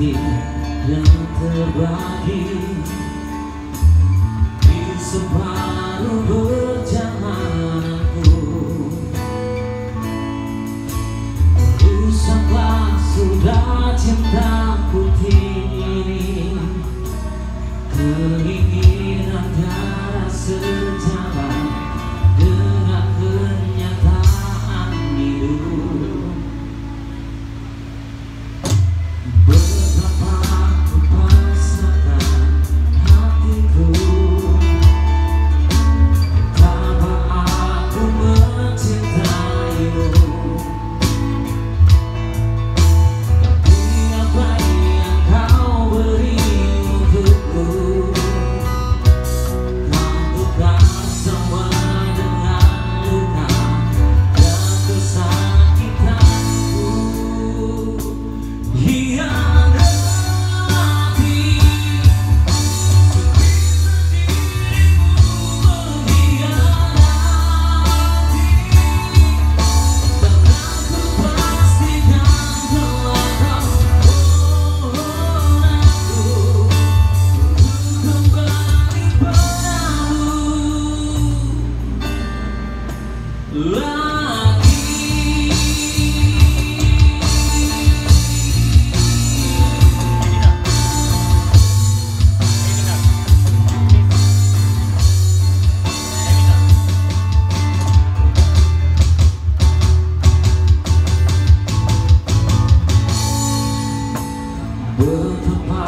hati yang terbagi di separuh Will come